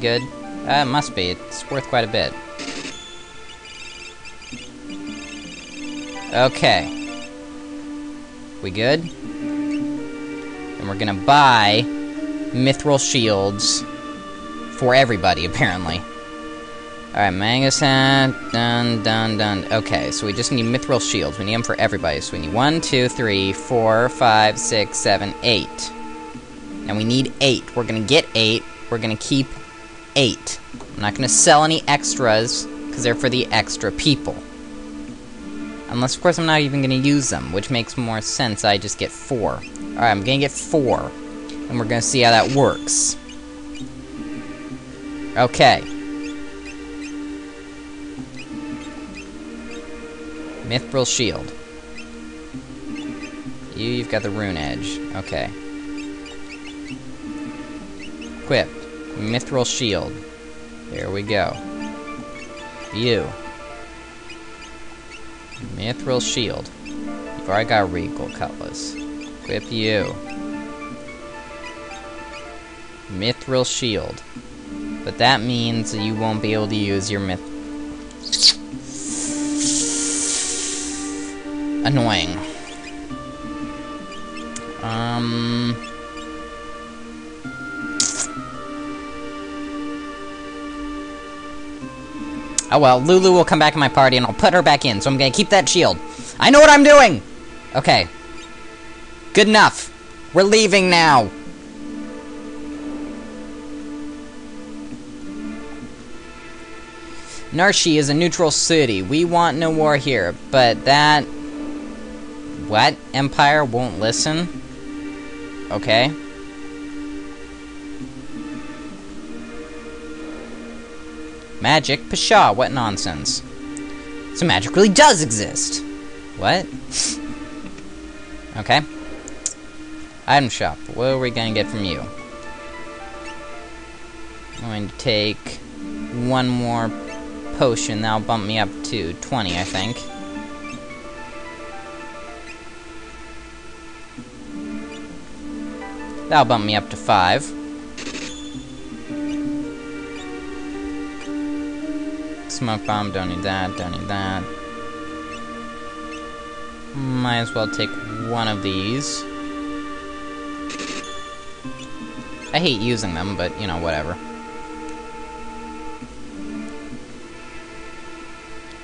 good? Uh, it must be. It's worth quite a bit. Okay. We good? And we're gonna buy mithril shields for everybody, apparently. Alright, Mangasan, dun dun dun. Okay, so we just need mithril shields. We need them for everybody. So we need one, two, three, four, five, six, seven, eight. And we need eight. We're gonna get eight. We're gonna keep eight. I'm not gonna sell any extras, because they're for the extra people. Unless, of course, I'm not even gonna use them, which makes more sense. I just get four. Alright, I'm gonna get four. And we're gonna see how that works. Okay. Mithril Shield. You, you've got the Rune Edge. Okay. Equipped. Mithril Shield. There we go. You. Mithril Shield. You've already got Regal Cutlass. Equip you. Mithril Shield. But that means that you won't be able to use your myth... Annoying. Um... Oh well, Lulu will come back in my party and I'll put her back in, so I'm gonna keep that shield. I know what I'm doing! Okay. Good enough. We're leaving now. Narshe is a neutral city. We want no war here, but that... What? Empire won't listen? Okay. Magic? Pshaw, what nonsense. So magic really does exist. What? okay. Item shop. What are we gonna get from you? I'm going to take one more potion. That'll bump me up to 20, I think. That'll bump me up to 5. Smoke bomb, don't need that, don't need that. Might as well take one of these. I hate using them, but, you know, whatever.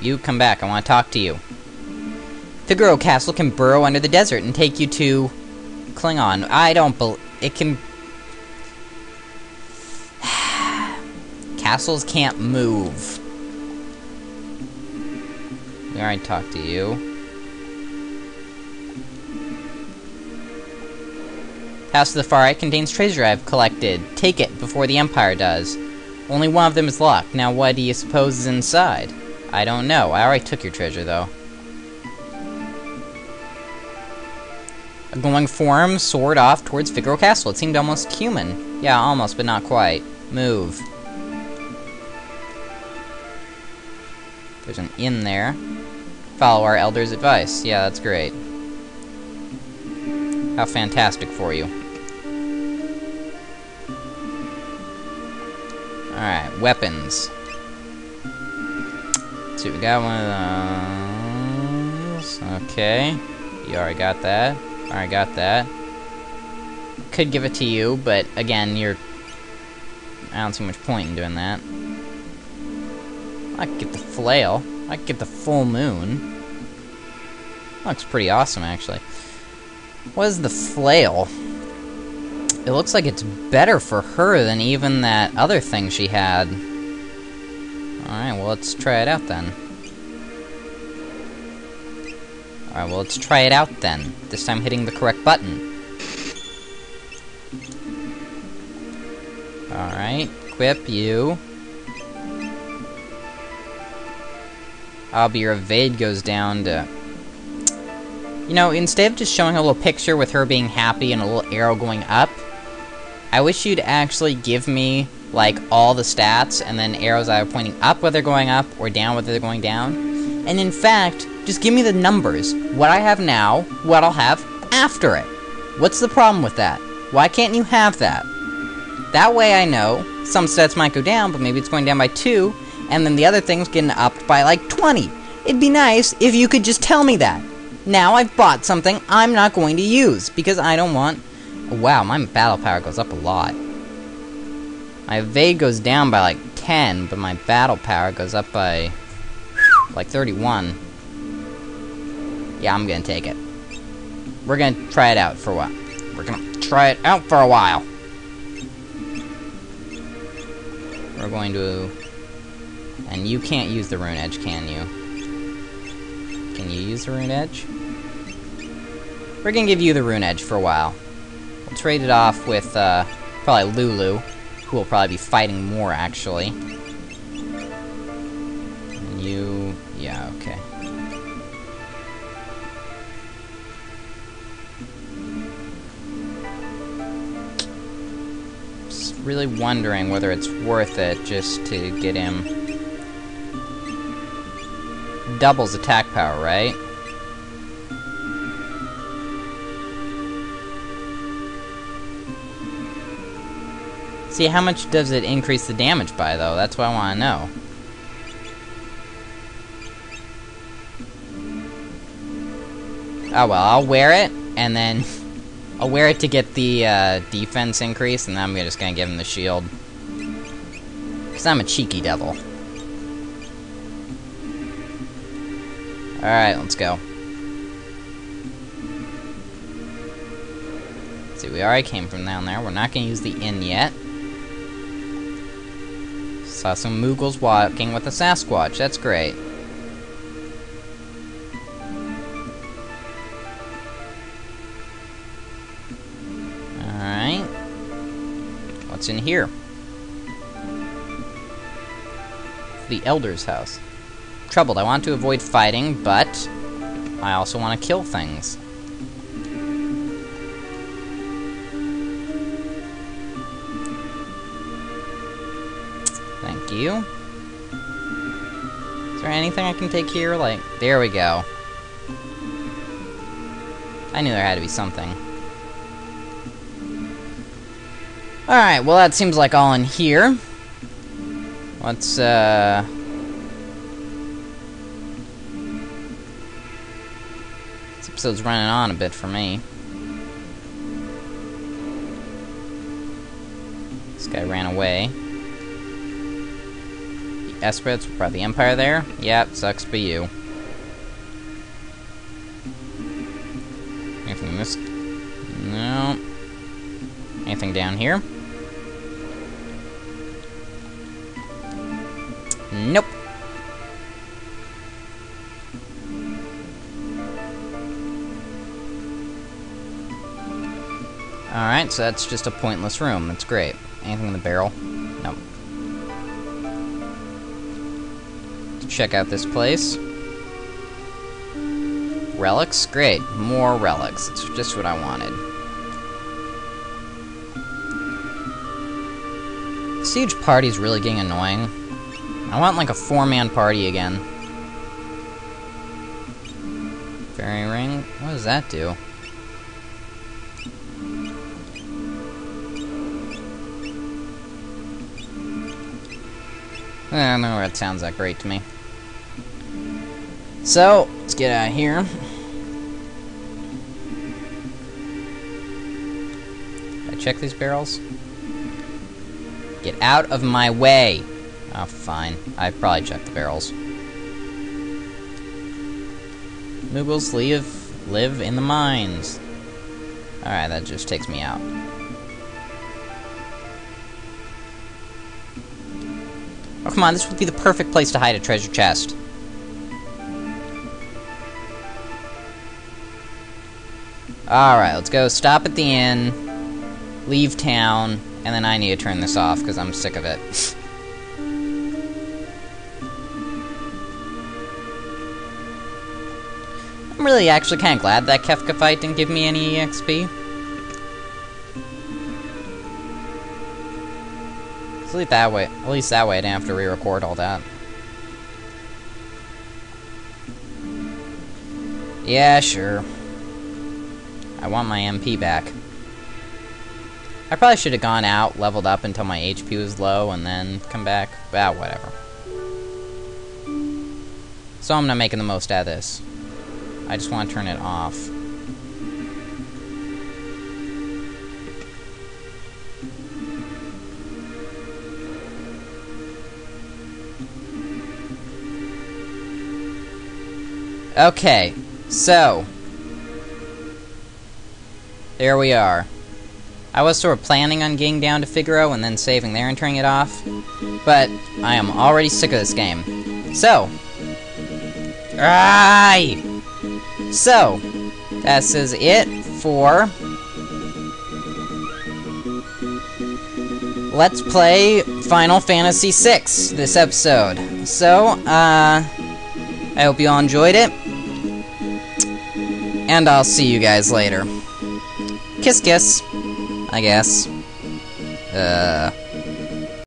You come back, I want to talk to you. The Figaro Castle can burrow under the desert and take you to Kohlingen. I don't bel- it can... Castles can't move. We already talked to you. House of the Far Right contains treasure I've collected. Take it before the Empire does. Only one of them is locked. Now what do you suppose is inside? I don't know. I already took your treasure, though. A glowing form soared off towards Figaro Castle. It seemed almost human. Yeah, almost, but not quite. Move. There's an inn there. Follow our elder's advice. Yeah, that's great. How fantastic for you. Alright, weapons. Let's see, we got one of those. Okay. You already got that. Already got that. Could give it to you, but again, you're... I don't see much point in doing that. I could get the flail. I could get the full moon. Looks pretty awesome, actually. What is the flail? It looks like it's better for her than even that other thing she had. Alright, well, let's try it out then. Alright, well, let's try it out then. This time hitting the correct button. Alright, equip you. I'll be your evade goes down to... You know, instead of just showing a little picture with her being happy and a little arrow going up, I wish you'd actually give me, like, all the stats and then arrows either pointing up whether they're going up or down whether they're going down. And in fact, just give me the numbers. What I have now, what I'll have after it. What's the problem with that? Why can't you have that? That way I know some stats might go down, but maybe it's going down by 2, and then the other thing's getting upped by like 20. It'd be nice if you could just tell me that. Now I've bought something I'm not going to use, because I don't want... Wow, my battle power goes up a lot. My evade goes down by like 10, but my battle power goes up by like 31. Yeah, I'm gonna take it. We're gonna try it out for a while. We're gonna try it out for a while. We're going to... And you can't use the rune edge, can you? Can you use the rune edge? We're gonna give you the rune edge for a while. We'll trade it off with, uh, probably Lulu, who will probably be fighting more, actually. And you... yeah, okay. Just really wondering whether it's worth it just to get him... Doubles attack power, right? See, how much does it increase the damage by, though? That's what I want to know. Oh, well, I'll wear it, and then... I'll wear it to get the uh, defense increase, and then I'm just gonna give him the shield. Because I'm a cheeky devil. Alright, let's go. See, we already came from down there. We're not gonna use the inn yet. Saw some Moogles walking with a Sasquatch. That's great. Alright. What's in here? The Elder's house. Troubled. I want to avoid fighting, but I also want to kill things. Thank you. Is there anything I can take here? Like, there we go. I knew there had to be something. Alright, well that seems like all in here. Let's, uh... This episode's running on a bit for me. This guy ran away. The Esprit's brought the Empire there? Yep, sucks for you. Anything in this? No. Anything down here? Nope. Alright, so that's just a pointless room. That's great. Anything in the barrel? Nope. Let's check out this place. Relics? Great. More relics. It's just what I wanted. Siege party's really getting annoying. I want like a four-man party again. Fairy ring? What does that do? Eh, I don't know, that sounds that great to me. So, let's get out of here. I check these barrels? Get out of my way! Oh, fine. I probably checked the barrels. Moogles live, live in the mines. Alright, that just takes me out. Oh, come on, this would be the perfect place to hide a treasure chest. Alright, let's go stop at the inn, leave town, and then I need to turn this off, because I'm sick of it. I'm really actually kind of glad that Kefka fight didn't give me any EXP. Least that way, at least that way I didn't have to re-record all that. Yeah, sure. I want my MP back. I probably should have gone out, leveled up until my HP was low, and then come back. Ah, whatever. So I'm not making the most out of this. I just want to turn it off. Okay, so there we are. I was sort of planning on getting down to Figaro and then saving there and turning it off, but I am already sick of this game. So, Aye! So, this is it for Let's Play Final Fantasy VI this episode. So, uh, I hope you all enjoyed it. And I'll see you guys later. Kiss kiss, I guess. Uh...